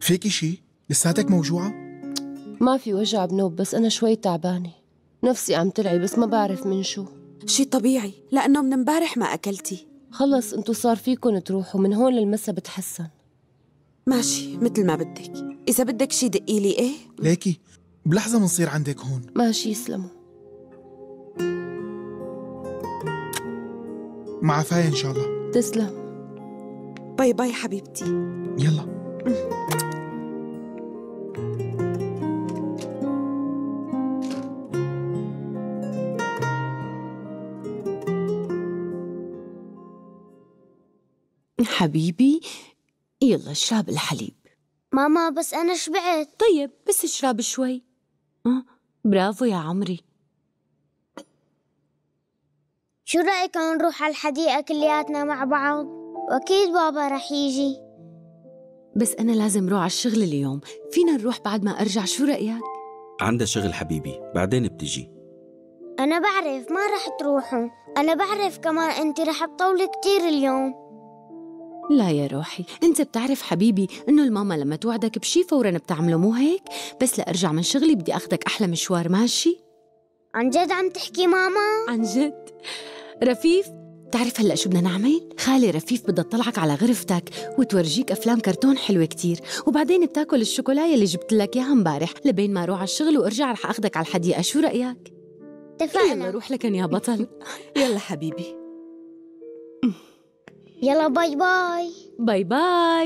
فيكي شي؟ لساتك موجوعة؟ ما في وجع بنوب بس أنا شوي تعبانة. نفسي عم تلعي بس ما بعرف من شو. شي طبيعي لأنه من امبارح ما أكلتي. خلص انتو صار فيكن تروحوا من هون للمسا بتحسن. ماشي مثل ما بدك. إذا بدك شي دقي لي إيه؟ ليكي بلحظة منصير عندك هون. ماشي يسلموا. مع عفاية إن شاء الله. تسلم. باي باي حبيبتي. يلا. حبيبي يلا اشرب الحليب. ماما بس أنا شبعت. طيب بس اشرب شوي. أه؟ برافو يا عمري. شو رأيك نروح على الحديقة كلياتنا مع بعض؟ وأكيد بابا رح يجي. بس أنا لازم روح على الشغل اليوم. فينا نروح بعد ما أرجع. شو رأيك؟ عندها شغل حبيبي. بعدين بتجي. أنا بعرف ما رح تروحوا. أنا بعرف كمان أنت رح تطولي كتير اليوم. لا يا روحي. أنت بتعرف حبيبي إنه الماما لما توعدك بشي فورا بتعمله مو هيك؟ بس لأرجع من شغلي بدي أخدك أحلى مشوار. ماشي؟ عن جد عم تحكي ماما؟ عن جد. رفيف بتعرف هلا شو بدنا نعمل؟ خالي رفيف بدها تطلعك على غرفتك وتورجيك أفلام كرتون حلوة كتير. وبعدين بتاكل الشوكولاية اللي جبت لك إياها امبارح لبين ما أروح على الشغل وأرجع رح أخدك على الحديقة. شو رأيك؟ يلا اتفقنا روح لكن يا بطل. يلا حبيبي. يلا bye bye. bye bye.